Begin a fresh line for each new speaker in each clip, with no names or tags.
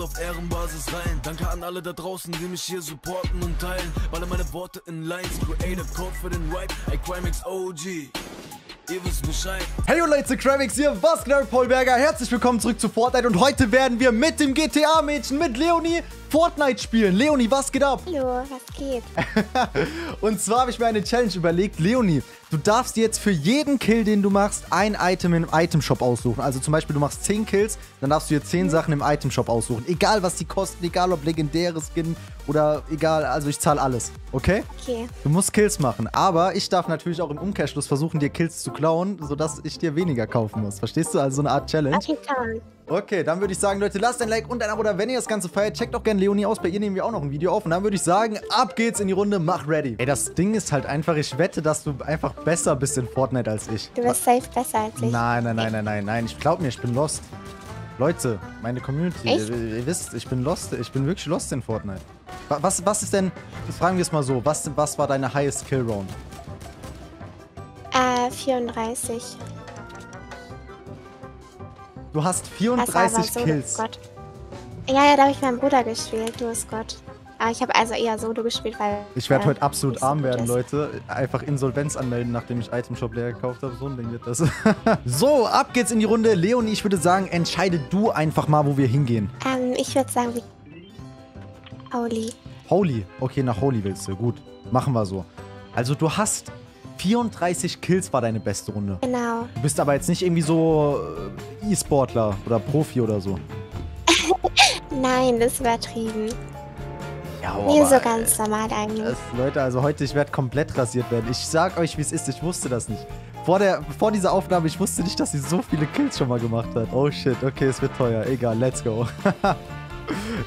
und auf Ehrenbasis rein. Danke an alle da draußen, die mich hier supporten und teilen. Balle meine Worte in Lines, Creative Code für den Rap, ey Crimex OG. Ihr wisst Bescheid.
Hey Leute, Kravix hier, was geht ab, Paul Berger? Herzlich willkommen zurück zu Fortnite und heute werden wir mit dem GTA-Mädchen, mit Leonie, Fortnite spielen. Leonie, was geht ab?
Hallo, was geht?
und zwar habe ich mir eine Challenge überlegt. Leonie, du darfst jetzt für jeden Kill, den du machst, ein Item im Itemshop aussuchen. Also zum Beispiel, du machst 10 Kills, dann darfst du dir 10 Sachen im Itemshop aussuchen. Egal, was die kosten, egal ob legendäre Skin oder egal, also ich zahle alles. Okay?
Okay.
Du musst Kills machen, aber ich darf natürlich auch im Umkehrschluss versuchen, dir Kills zu klauen, sodass ich dir weniger kaufen muss. Verstehst du? Also so eine Art Challenge.
Okay, klar.
Okay, dann würde ich sagen, Leute, lasst ein Like und ein Abo da, wenn ihr das Ganze feiert. Checkt auch gerne Leonie aus, bei ihr nehmen wir auch noch ein Video auf. Und dann würde ich sagen, ab geht's in die Runde, mach ready. Ey, das Ding ist halt einfach, ich wette, dass du einfach besser bist in Fortnite als ich.
Du bist safe besser als ich.
Nein, nein, nein, nein, nein, nein. Ich glaub mir, ich bin lost. Leute, meine Community, ihr, ihr wisst, ich bin lost. Ich bin wirklich lost in Fortnite. Wa- Was, was ist denn, fragen wir es mal so, was, was war deine highest Kill Round?
Äh, 34.
Du hast
Das
34
war aber so,
Kills.
Gott. Ja, ja, da habe ich meinen Bruder gespielt, du bist Gott. Aber ich habe also eher Solo gespielt, weil...
Ich werde
äh,
heute absolut
so
arm werden,
ist.
Leute. Einfach Insolvenz anmelden, nachdem ich Itemshop leer gekauft habe. So ein Ding wird das. so, ab geht's in die Runde. Leonie, ich würde sagen, entscheide du einfach mal, wo wir hingehen.
Ähm, ich würde sagen, wie... Pauli.
Holy. Okay, nach Holy willst du. Gut, machen wir so. Also du hast 34 Kills war deine beste Runde.
Genau.
Du bist aber jetzt nicht irgendwie so äh, E-Sportler oder Profi oder so.
Nein, das ist übertrieben.
Ja,
Nee, so ganz normal eigentlich.
Das, Leute, also heute, ich werde komplett rasiert werden. Ich sag euch, wie es ist. Ich wusste das nicht. Vor, der, vor dieser Aufnahme, ich wusste nicht, dass sie so viele Kills schon mal gemacht hat. Oh shit, okay, es wird teuer. Egal, let's go.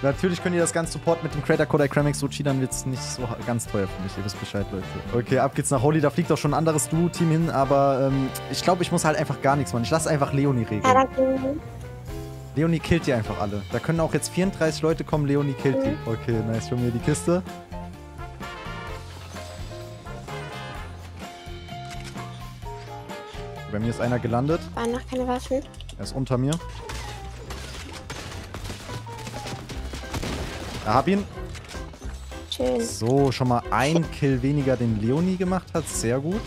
Natürlich könnt ihr das Ganze supporten mit dem Creator Code iCramix Sochi, dann wird es nicht so ganz teuer für mich. Ihr wisst Bescheid, Leute. Okay, ab geht's nach Holy. Da fliegt auch schon ein anderes Duo-Team hin, aber ähm, ich glaube, ich muss halt einfach gar nichts machen. Ich lasse einfach Leonie regeln. Leonie killt die einfach alle. Da können auch jetzt 34 Leute kommen, Leonie killt die. Okay, nice. Schon mir die Kiste. Bei mir ist einer gelandet.
waren noch keine Waffen.
Er ist unter mir. Er hab ihn.
Schön.
So, schon mal ein Kill weniger, den Leonie gemacht hat. Sehr gut.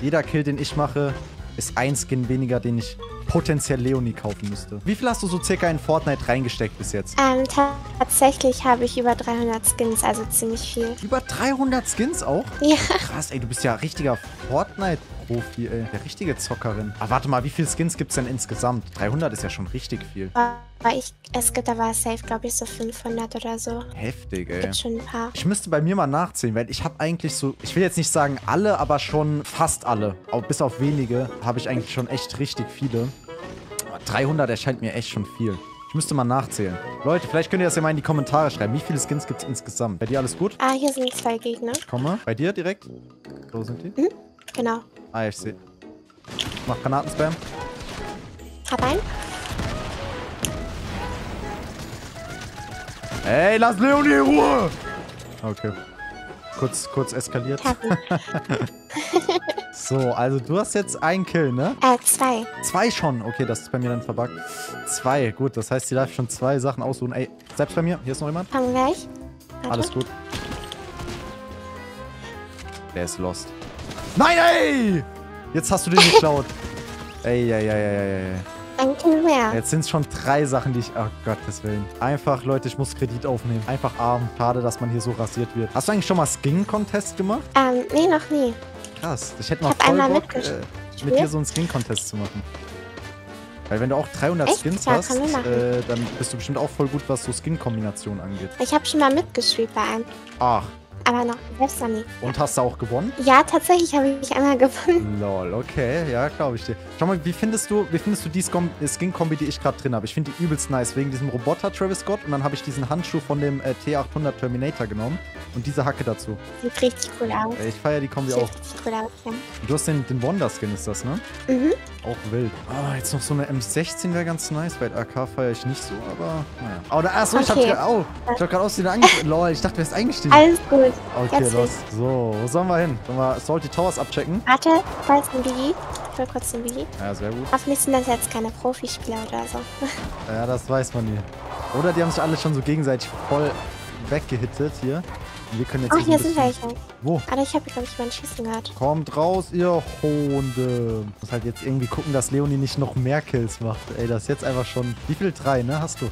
Jeder Kill, den ich mache, ist ein Skin weniger, den ich potenziell Leonie kaufen müsste. Wie viel hast du so circa in Fortnite reingesteckt bis jetzt?
Ähm, ta tatsächlich habe ich über 300 Skins, also ziemlich viel.
Über 300 Skins auch?
Ja,
Krass, ey, du bist ja richtiger Fortnite-Profi, ey. Der richtige Zockerin. Aber warte mal, wie viele Skins gibt's denn insgesamt? 300 ist ja schon richtig viel.
Aber ich, es gibt aber safe, glaube ich, so 500 oder so.
Heftig, ey.
Gibt schon ein paar.
Ich müsste bei mir mal nachzählen, weil ich habe eigentlich so, ich will jetzt nicht sagen alle, aber schon fast alle, auch bis auf wenige, habe ich eigentlich schon echt richtig viele. Aber 300 erscheint mir echt schon viel. Ich müsste mal nachzählen. Leute, vielleicht könnt ihr das ja mal in die Kommentare schreiben. Wie viele Skins gibt es insgesamt? Bei dir alles gut?
Ah, hier sind zwei Gegner.
Ich komme. Bei dir direkt? Wo sind die?
Genau.
Ah, ich sehe. Mach Granatenspam.
Hab einen.
Ey, lass Leonie in Ruhe! Okay. Kurz, kurz eskaliert. So, also du hast jetzt einen Kill, ne?
äh, zwei.
Zwei schon. Okay, das ist bei mir dann verbuggt. Zwei, gut. Das heißt, sie darf schon zwei Sachen aussuchen. Ey, selbst bei mir. Hier ist noch jemand.
Kommen gleich. Warte.
Alles gut. Der ist lost. Nein, ey! Jetzt hast du den geklaut. ey, ey, ey, ey, ey,
mehr.
Jetzt sind es schon drei Sachen, die ich... Oh Gottes Willen. Einfach, Leute, ich muss Kredit aufnehmen. Einfach arm. Schade, dass man hier so rasiert wird. Hast du eigentlich schon mal Skin-Contest gemacht?
Ähm, nee, noch nie.
Krass. Ich hätte mal
hab
voll
einmal
Bock, äh, mit dir so einen Skin-Contest zu machen. Weil wenn du auch 300
Echt?
Skins
Ja,
hast, äh, dann bist du bestimmt auch voll gut, was so Skin-Kombinationen angeht.
Ich habe schon mal mitgespielt bei einem.
Ach,
Aber noch selbst nie.
und hast du auch gewonnen?
Ja, tatsächlich habe ich einmal gewonnen.
Lol, okay, ja, glaube ich dir. Schau mal, wie findest du, wie findest du die äh, Skin-Kombi, die ich gerade drin habe? Ich finde die übelst nice, wegen diesem Roboter Travis Scott und dann habe ich diesen Handschuh von dem äh, T800 Terminator genommen und diese Hacke dazu.
Sieht richtig cool aus.
Ich feiere die Kombi
Sieht
auch.
richtig cool aus, ja.
Du hast den, den Wonder-Skin, ist das, ne?
Mhm.
Auch wild. Ah, jetzt noch so eine M16 wäre ganz nice. Bei AK feiere ich nicht so, aber naja. Oh, da, achso, ich hab
Okay.
grad, oh, ich hab gerade aus dir angestellt. Lol, ich dachte, du wärst eingestiegen.
Alles gut.
Okay,
Jetzt
los. So, wo sollen wir hin? Sollen wir Salty Towers abchecken?
Warte, da ist ein Biggie. Ich will kurz ein Biggie.
Ja, sehr gut.
Hoffentlich sind das jetzt keine Profispieler oder so.
Ja, das weiß man nie. Oder die haben sich alle schon so gegenseitig voll weggehittet hier. Und wir können jetzt
Oh,
so
hier sind welche.
Wo?
Aber ich habe, glaube ich, mein Schießen gehört.
Kommt raus, ihr Hunde. Muss halt jetzt irgendwie gucken, dass Leonie nicht noch mehr Kills macht. Ey, das ist jetzt einfach schon... Wie viel? Drei, ne? Hast du?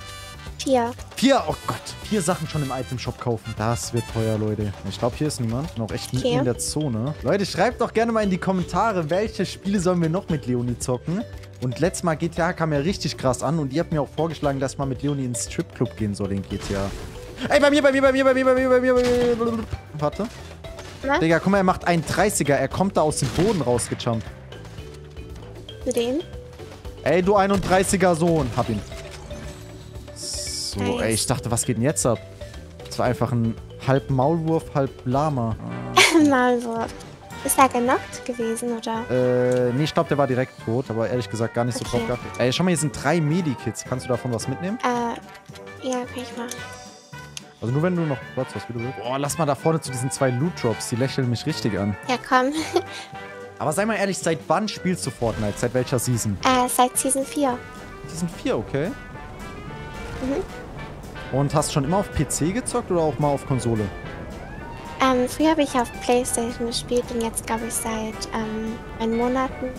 Vier.
Vier, oh Gott. Vier Sachen schon im Item-Shop kaufen. Das wird teuer, Leute. Ich glaube, hier ist niemand. Noch echt mitten
Okay.
in der Zone. Leute, schreibt doch gerne mal in die Kommentare, welche Spiele sollen wir noch mit Leonie zocken. Und letztes Mal GTA kam ja richtig krass an. Und ihr habt mir auch vorgeschlagen, dass man mit Leonie ins Stripclub gehen soll in GTA. Ey, bei mir, bei mir, bei mir, bei mir, bei mir, bei mir, bei mir. Warte.
Was?
Digga, guck mal, er macht einen 30er. Er kommt da aus dem Boden rausgejumpt.
Den?
Ey, du 31er Sohn. Hab ihn. So,
Nice.
ey, ich dachte, was geht denn jetzt ab? Das war einfach ein halb Maulwurf, halb Lama.
Maulwurf. Ist er genockt gewesen, oder?
Äh, nee, ich glaube, der war direkt tot, aber ehrlich gesagt gar nicht so
Okay.
drauf geachtet. Ey, schau mal, hier sind drei Medikits. Kannst du davon was mitnehmen?
Äh, ja, kann ich machen.
Also nur wenn du noch Platz hast, wie du willst. Boah, lass mal da vorne zu diesen zwei Loot Drops. Die lächeln mich richtig an.
Ja, komm.
Aber sei mal ehrlich, seit wann spielst du Fortnite? Seit welcher Season?
äh, seit Season 4.
Season 4, okay.
Mhm.
Und hast schon immer auf PC gezockt oder auch mal auf Konsole?
Ähm, früher habe ich auf Playstation gespielt und jetzt, glaube ich, seit ähm, neun Monaten.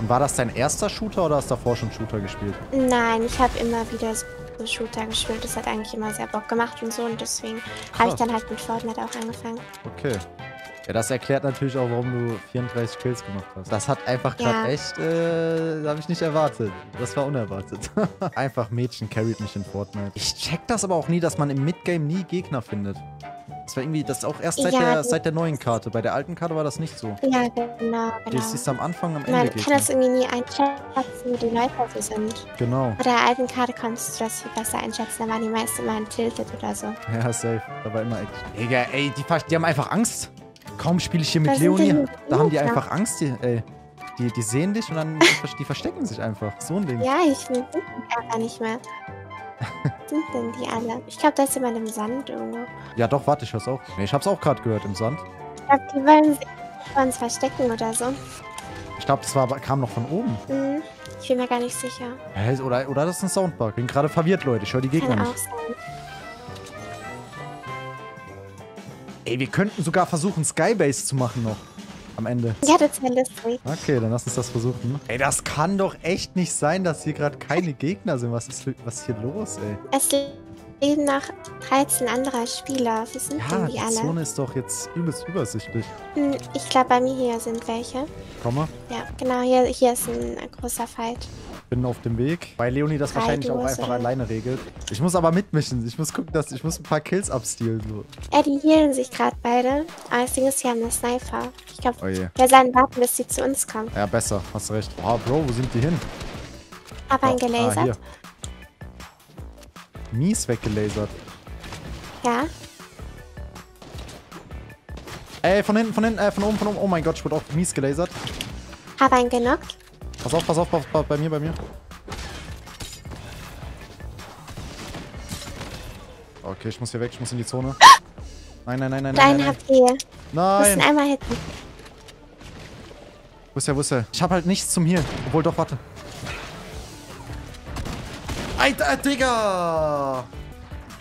Und war das dein erster Shooter oder hast du davor schon Shooter gespielt?
Nein, ich habe immer wieder so Shooter gespielt. Das hat eigentlich immer sehr Bock gemacht und so. Und deswegen habe ich dann halt mit Fortnite auch angefangen.
Okay. Ja, das erklärt natürlich auch, warum du 34 Kills gemacht hast. Das hat einfach gerade
Ja.
echt, äh, habe ich nicht erwartet. Das war unerwartet. einfach Mädchen carried mich in Fortnite. Ich check das aber auch nie, dass man im Midgame nie Gegner findet. Das war irgendwie, das ist auch erst seit,
Ja,
der,
das-
seit der neuen Karte. Bei der alten Karte war das nicht so.
Ja, genau. Genau.
siehst du am Anfang, am Ende
Man kann
Gegner.
das irgendwie nie einschätzen, wo die Leute sind.
Genau.
Bei der alten Karte konntest du das viel besser einschätzen. Da waren die meisten immer tilted oder so.
Ja, safe. Da war immer Action. Digga, ey, die, die haben einfach Angst. Kaum spiele ich hier mit Leonie. Da haben die einfach Angst, die, ey. Die, die sehen dich und dann die verstecken sich einfach. So ein Ding.
Ja, ich die einfach nicht mehr. sind denn die alle? Ich glaube, da ist jemand im Sand irgendwo.
Ja, doch, warte, ich hör's auch. Nee, ich hab's auch gerade gehört im Sand.
Ich glaube, die wollen sich vor uns verstecken oder so.
Ich glaube, das war, kam noch von oben.
Hm, ich bin mir gar nicht sicher.
Oder, oder das ist ein Soundbug. Bin gerade verwirrt, Leute. Ich höre die Gegner
Kann
nicht.
auch sein.
Ey, wir könnten sogar versuchen, Skybase zu machen noch. Am Ende.
Ja, das wäre lustig.
Okay, dann lass uns das versuchen. Ey, das kann doch echt nicht sein, dass hier gerade keine Gegner sind. Was ist, was ist hier los, ey?
Es leben noch 13 anderer Spieler. Wie sind
Ja,
denn die
die
alle?
Zone ist doch jetzt übelst übersichtlich.
Hm, ich glaube, bei mir hier sind welche.
Komm mal.
Ja, genau, hier, hier ist ein großer Fight.
Bin auf dem Weg. Weil Leonie das
Drei
wahrscheinlich auch einfach alleine regelt. Ich muss aber mitmischen. Ich muss gucken, dass ich muss ein paar Kills abstealen. So.
Ja, die healen sich gerade beide. Aber das Ding ist, sie haben eine Sniper. Ich glaube,
Oh
wir sollen warten, bis sie zu uns kommen.
Ja, besser. Hast recht. Oh, Bro, wo sind die hin?
Aber ein
Ah,
gelasert.
hier. Mies weggelasert.
ja.
Ey, von hinten, von hinten, äh, von oben, von oben. Oh mein Gott, ich wurde auch mies gelasert.
Aber ein genockt.
Pass auf, pass auf, pass auf, bei mir, bei mir. Okay, ich muss hier weg, ich muss in die Zone. Nein, nein, nein, nein, nein,
Dein
nein.
habt ihr. Müssen
Nein.
einmal hitten.
Wo ist der, wo ist der? Ich hab halt nichts zum Healen. Obwohl, doch, warte. Alter, Digga!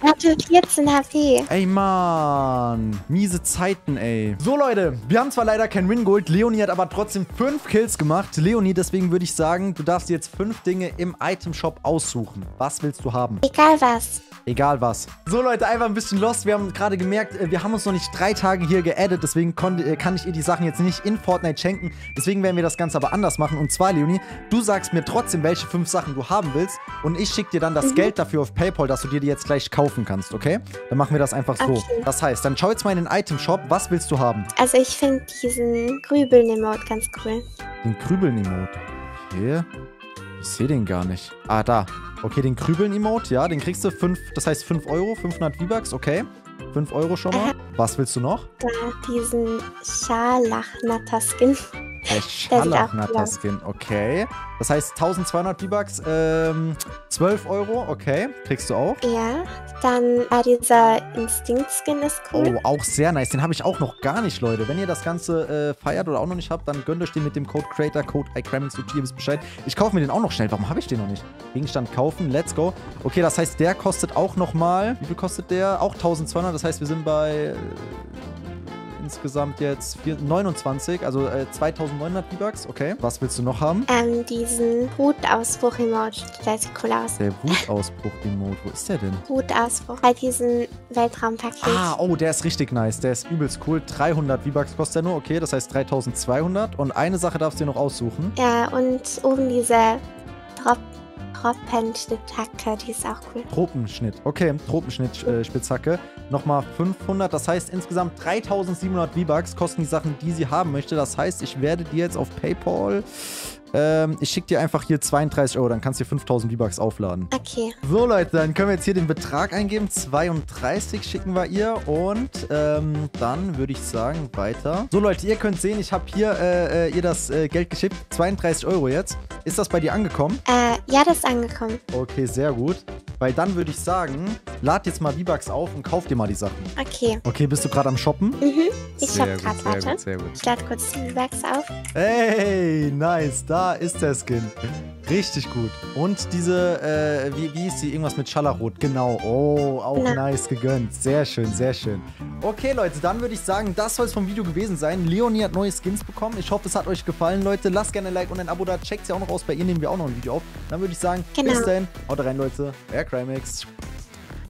Hatte 14 HP.
Ey, Mann. Miese Zeiten, ey. So, Leute. Wir haben zwar leider kein Win-Gold. Leonie hat aber trotzdem fünf Kills gemacht. Leonie, deswegen würde ich sagen, du darfst jetzt fünf Dinge im Item-Shop aussuchen. Was willst du haben?
Egal was.
Egal was. So Leute, einfach ein bisschen lost. Wir haben gerade gemerkt, äh, wir haben uns noch nicht drei Tage hier geaddet. Deswegen äh, kann ich ihr die Sachen jetzt nicht in Fortnite schenken. Deswegen werden wir das Ganze aber anders machen. Und zwar, Leonie, du sagst mir trotzdem, welche fünf Sachen du haben willst. Und ich schicke dir dann das Geld dafür auf Paypal, dass du dir die jetzt gleich kaufen kannst, okay? Dann machen wir das einfach so.
Okay.
Das heißt, dann schau jetzt mal in den Item-Shop. Was willst du haben?
Also ich finde diesen Grübeln-Emote ganz cool.
Den Krübeln-Emote. Okay. Ich sehe den gar nicht. Ah, da. Okay, den Krübeln-Emote, ja, den kriegst du 5, das heißt 5 Euro, 500 V-Bucks, okay. 5 Euro schon mal. Was willst du noch?
Da diesen Scharlachnatter-Skin.
Der Scharlachnatter-Skin, okay. Das heißt 1200 V-Bucks, ähm, 12 Euro, okay. Kriegst du auch.
Ja, dann äh, dieser Instinct-Skin ist cool.
Oh, auch sehr nice. Den habe ich auch noch gar nicht, Leute. Wenn ihr das Ganze äh, feiert oder auch noch nicht habt, dann gönnt euch den mit dem Code Creator, Code iCrammings.g, ihr wisst Bescheid. Ich kaufe mir den auch noch schnell. Warum habe ich den noch nicht? Gegenstand kaufen, let's go. Okay, das heißt, der kostet auch nochmal, wie viel kostet der? Auch 1200, das heißt, wir sind bei... Äh, insgesamt jetzt 4, 29, also äh, 2900 V-Bucks. Okay. Was willst du noch haben?
Ähm, diesen Wutausbruch-Emote. Der sieht cool aus.
Der Wutausbruch-Emote. Wo ist der denn?
Wutausbruch. Bei diesem Weltraumpaket.
Ah, oh, der ist richtig nice. Der ist übelst cool. 300 V-Bucks kostet er nur. Okay, das heißt 3200. Und eine Sache darfst du dir noch aussuchen.
Ja, und oben diese Drop Tropenschnittacke, die ist auch cool.
Tropenschnitt. Okay, Tropenschnitt-Spitzhacke. Äh, Nochmal 500. Das heißt, insgesamt 3700 V-Bucks kosten die Sachen, die sie haben möchte. Das heißt, ich werde dir jetzt auf PayPal ähm, ich schicke dir einfach hier 32 Euro, dann kannst du dir 5000 V-Bucks aufladen.
Okay.
So, Leute, dann können wir jetzt hier den Betrag eingeben. 32 schicken wir ihr und ähm, dann würde ich sagen, weiter. So, Leute, ihr könnt sehen, ich habe hier äh, äh, ihr das äh, Geld geschickt. 32 Euro jetzt. Ist das bei dir angekommen?
Äh, ja, das ist angekommen.
Okay, sehr gut. Weil dann würde ich sagen, lad jetzt mal V-Bucks auf und kauf dir mal die Sachen.
Okay.
Okay, bist du gerade am Shoppen?
Mhm. Ich
Sehr
hab
sehr
warte.
gut, sehr gut.
Ich lade kurz die V-Bucks auf.
Hey, nice. Da ist der Skin. Richtig gut. Und diese, äh, wie, wie hieß die? Irgendwas mit Schallerrot. Genau. Oh, auch
Na.
nice gegönnt. Sehr schön, sehr schön. Okay, Leute, dann würde ich sagen, das soll es vom Video gewesen sein. Leonie hat neue Skins bekommen. Ich hoffe, es hat euch gefallen, Leute. Lasst gerne ein Like und ein Abo da. Checkt sie auch noch aus. Bei ihr nehmen wir auch noch ein Video auf. Dann würde ich sagen,
Genau.
bis dahin. Haut rein, Leute. Euer Crymex.